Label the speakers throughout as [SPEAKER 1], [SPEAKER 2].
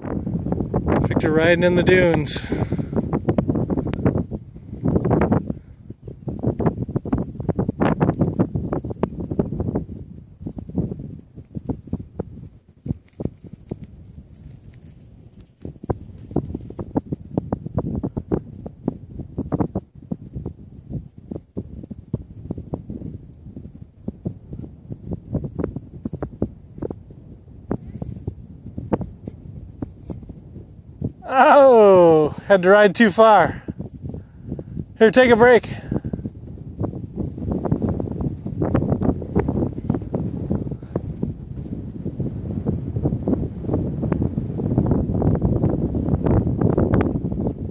[SPEAKER 1] Victor riding in the dunes. Oh, had to ride too far. Here, take a break.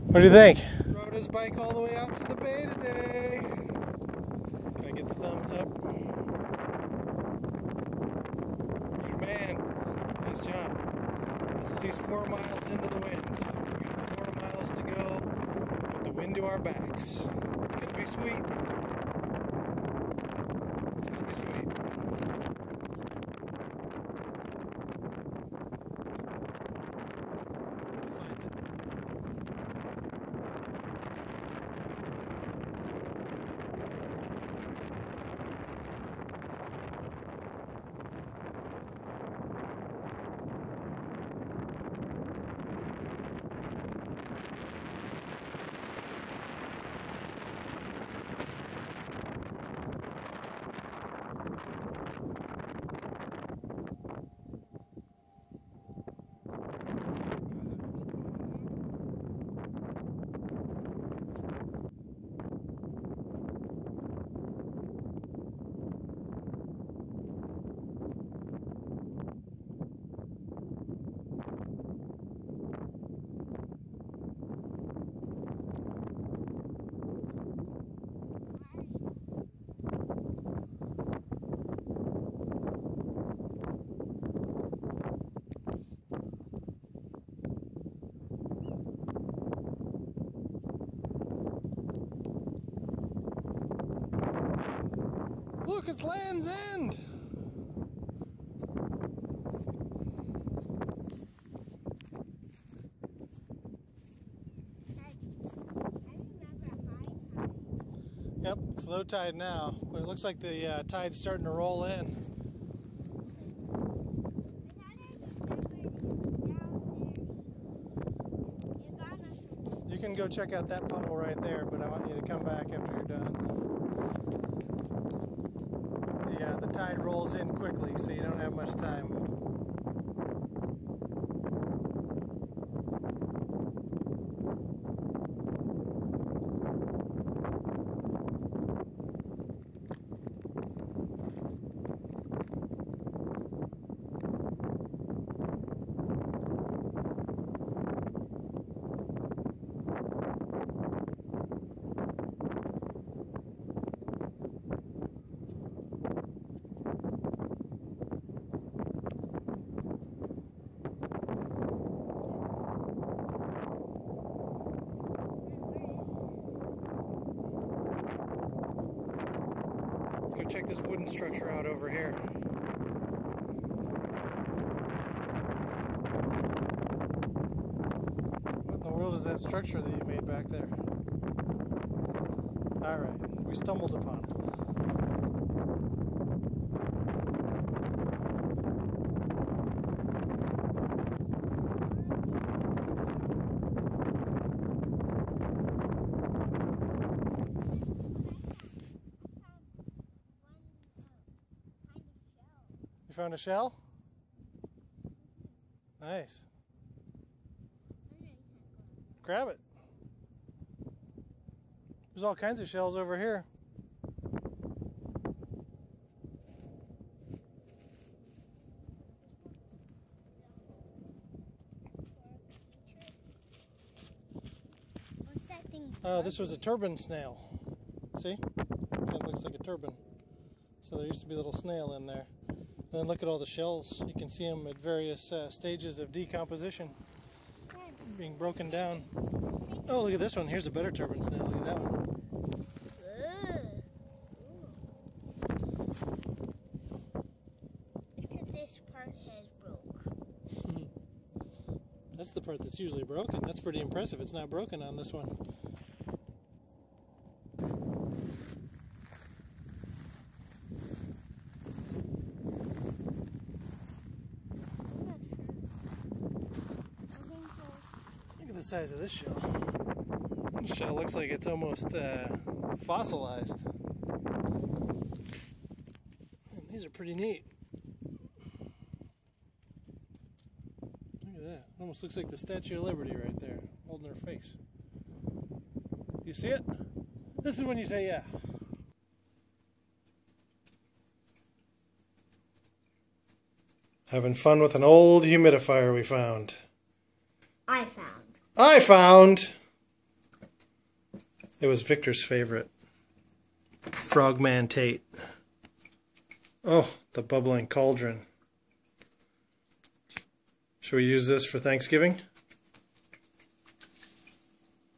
[SPEAKER 1] What do you think? Rode his bike all the way out to the bay today. Can I get the thumbs up? Good man. Nice least four miles into the wind. We got four miles to go with the wind to our backs. It's gonna be sweet. It's gonna be sweet. It's Land's End. Yep, it's low tide now, but it looks like the uh, tide's starting to roll in. You can go check out that puddle right there, but I want you to come back after you're done. Yeah, the tide rolls in quickly, so you don't have much time. Check this wooden structure out over here. What in the world is that structure that you made back there? Alright, we stumbled upon it. Found a shell? Nice. Grab it. There's all kinds of shells over here. Oh, this was a turban snail. See? Kind of looks like a turban. So there used to be a little snail in there. And then look at all the shells. You can see them at various uh, stages of decomposition, being broken down. Oh, look at this one. Here's a better turban snail. Look at that one.
[SPEAKER 2] Except this part has broke.
[SPEAKER 1] That's the part that's usually broken. That's pretty impressive. It's not broken on this one.
[SPEAKER 2] I'm not sure. I think so.
[SPEAKER 1] Look at the size of this shell. This shell looks like it's almost uh, fossilized. Man, these are pretty neat. Look at that. Almost looks like the Statue of Liberty right there, holding her face. You see it? This is when you say yeah. Having fun with an old humidifier we found.
[SPEAKER 2] I found.
[SPEAKER 1] I found it was Victor's favorite. Frogman Tate. Oh, the bubbling cauldron. Should we use this for Thanksgiving?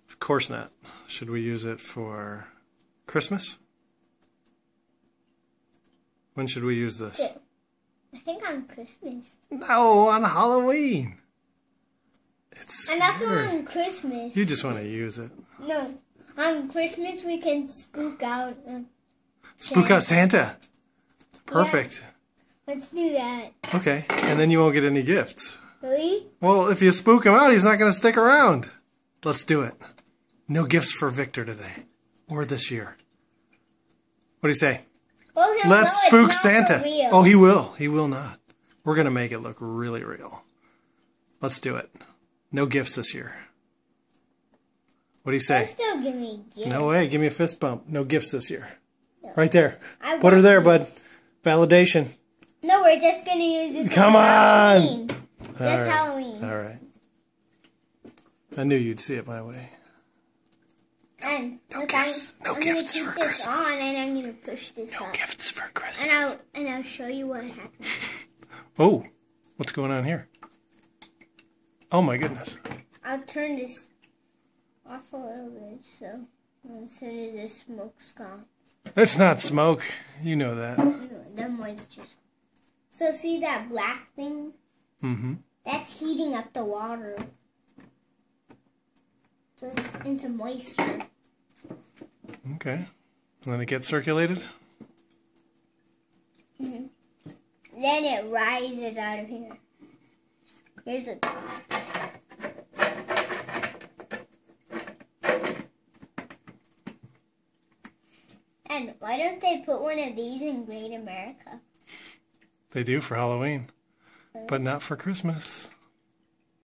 [SPEAKER 1] Of course not. Should we use it for Christmas? When should we use this?
[SPEAKER 2] I think on Christmas.
[SPEAKER 1] No, on Halloween. It's
[SPEAKER 2] And that's on Christmas.
[SPEAKER 1] You just want to use it.
[SPEAKER 2] No. On Christmas we can spook out. Uh,
[SPEAKER 1] Spook
[SPEAKER 2] Yeah.
[SPEAKER 1] out Santa. Perfect.
[SPEAKER 2] let's do that.
[SPEAKER 1] Okay. And then you won't get any gifts.
[SPEAKER 2] Really?
[SPEAKER 1] Well, if you spook him out, he's not going to stick around. Let's do it. No gifts for Victor today or this year. What do you say?
[SPEAKER 2] Well,
[SPEAKER 1] Let's spook Santa. Oh, he will. He will not. We're going to make it look really real. Let's do it. No gifts this year. What do you say?
[SPEAKER 2] Still give me a gift.
[SPEAKER 1] No way. Give me a fist bump. No gifts this year. Right there.
[SPEAKER 2] I
[SPEAKER 1] Put her there, bud. Validation.
[SPEAKER 2] No, we're just gonna use this.
[SPEAKER 1] Come on.
[SPEAKER 2] Halloween. Just
[SPEAKER 1] right.
[SPEAKER 2] Halloween.
[SPEAKER 1] All right. I knew you'd see it my way.
[SPEAKER 2] And
[SPEAKER 1] No gifts.
[SPEAKER 2] I'm,
[SPEAKER 1] No
[SPEAKER 2] I'm
[SPEAKER 1] gifts for Christmas.
[SPEAKER 2] on, and I'm gonna push this
[SPEAKER 1] No
[SPEAKER 2] up,
[SPEAKER 1] gifts for Christmas. and.
[SPEAKER 2] I'll and I'll show you what happened.
[SPEAKER 1] Oh, what's going on here? Oh my goodness.
[SPEAKER 2] I'll turn this off a little bit, so as soon as the smoke's gone,
[SPEAKER 1] It's not smoke. You know that.
[SPEAKER 2] know, the moisture's. So see that black thing?
[SPEAKER 1] Mm-hmm.
[SPEAKER 2] That's heating up the water. So it's into moisture.
[SPEAKER 1] Okay. And then it gets circulated?
[SPEAKER 2] Mm hmm Then it rises out of here. Here's a And why don't they put one of these in Great America?
[SPEAKER 1] They do for Halloween. But not for Christmas.